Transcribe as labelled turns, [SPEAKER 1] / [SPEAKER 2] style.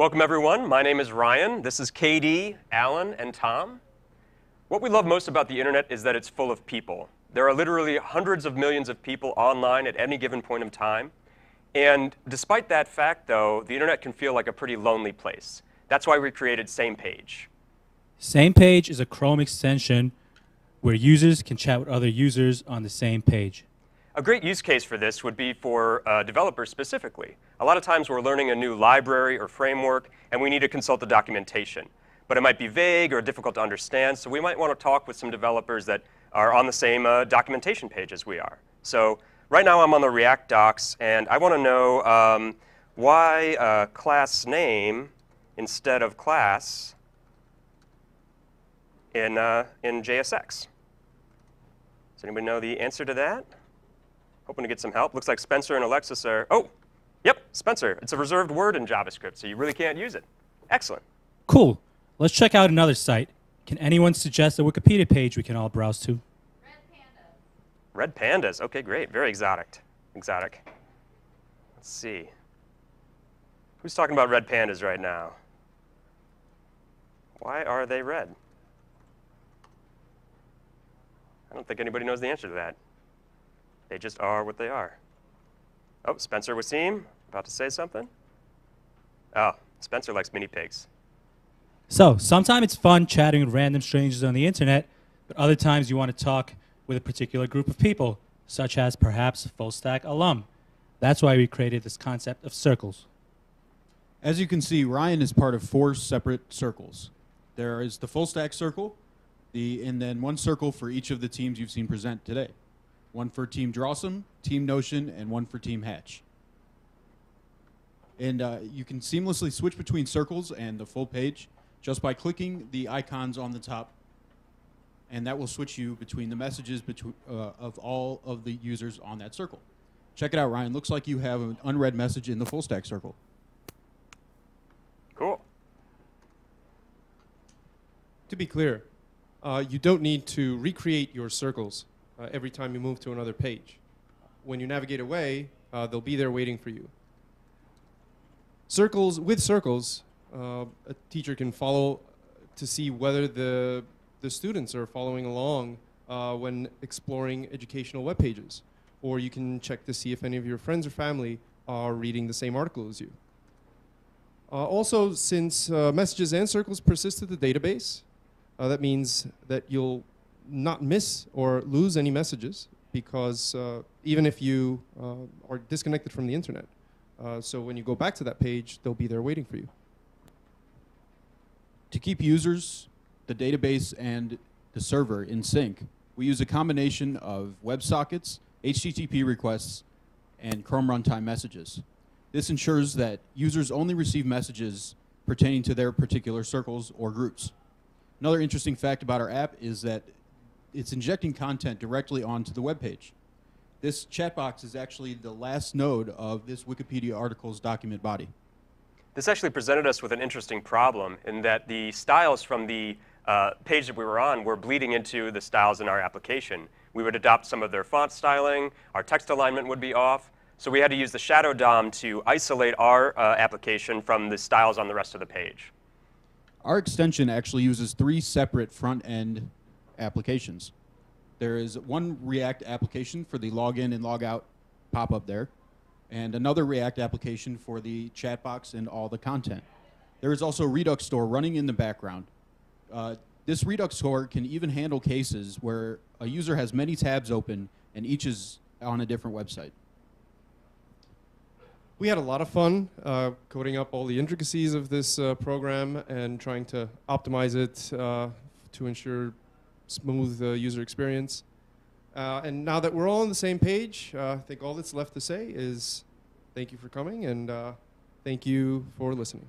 [SPEAKER 1] Welcome, everyone. My name is Ryan. This is KD, Alan, and Tom. What we love most about the internet is that it's full of people. There are literally hundreds of millions of people online at any given point in time. And despite that fact, though, the internet can feel like a pretty lonely place. That's why we created SamePage.
[SPEAKER 2] SamePage is a Chrome extension where users can chat with other users on the same page.
[SPEAKER 1] A great use case for this would be for uh, developers specifically. A lot of times we're learning a new library or framework, and we need to consult the documentation. But it might be vague or difficult to understand, so we might want to talk with some developers that are on the same uh, documentation page as we are. So right now I'm on the React docs, and I want to know um, why uh, class name instead of class in, uh, in JSX. Does anybody know the answer to that? Hoping to get some help. Looks like Spencer and Alexis are, oh, yep, Spencer. It's a reserved word in JavaScript, so you really can't use it. Excellent.
[SPEAKER 2] Cool. Let's check out another site. Can anyone suggest a Wikipedia page we can all browse to?
[SPEAKER 1] Red pandas. Red pandas. Okay, great. Very exotic. Exotic. Let's see. Who's talking about red pandas right now? Why are they red? I don't think anybody knows the answer to that. They just are what they are. Oh, Spencer Wasim, about to say something? Oh, Spencer likes mini pigs.
[SPEAKER 2] So, sometimes it's fun chatting with random strangers on the internet, but other times you want to talk with a particular group of people, such as perhaps full stack alum. That's why we created this concept of circles.
[SPEAKER 3] As you can see, Ryan is part of four separate circles. There is the full stack circle, the, and then one circle for each of the teams you've seen present today one for Team Drawsome, Team Notion, and one for Team Hatch. And uh, you can seamlessly switch between circles and the full page just by clicking the icons on the top. And that will switch you between the messages between, uh, of all of the users on that circle. Check it out, Ryan. Looks like you have an unread message in the full stack circle.
[SPEAKER 1] Cool.
[SPEAKER 4] To be clear, uh, you don't need to recreate your circles uh, every time you move to another page. When you navigate away, uh, they'll be there waiting for you. Circles, with circles, uh, a teacher can follow to see whether the, the students are following along uh, when exploring educational web pages. Or you can check to see if any of your friends or family are reading the same article as you. Uh, also, since uh, messages and circles persist to the database, that means that you'll not miss or lose any messages because uh, even if you uh, are disconnected from the internet. Uh, so when you go back to that page, they'll be there waiting for you.
[SPEAKER 3] To keep users, the database, and the server in sync, we use a combination of WebSockets, HTTP requests, and Chrome runtime messages. This ensures that users only receive messages pertaining to their particular circles or groups. Another interesting fact about our app is that it's injecting content directly onto the web page. This chat box is actually the last node of this Wikipedia article's document body.
[SPEAKER 1] This actually presented us with an interesting problem in that the styles from the uh, page that we were on were bleeding into the styles in our application. We would adopt some of their font styling, our text alignment would be off, so we had to use the shadow DOM to isolate our uh, application from the styles on the rest of the page.
[SPEAKER 3] Our extension actually uses three separate front-end applications. There is one React application for the login and logout pop-up there, and another React application for the chat box and all the content. There is also a Redux Store running in the background. Uh, this Redux Store can even handle cases where a user has many tabs open and each is on a different website.
[SPEAKER 4] We had a lot of fun uh, coding up all the intricacies of this uh, program and trying to optimize it uh, to ensure smooth uh, user experience. Uh, and now that we're all on the same page, uh, I think all that's left to say is thank you for coming and thank you for listening.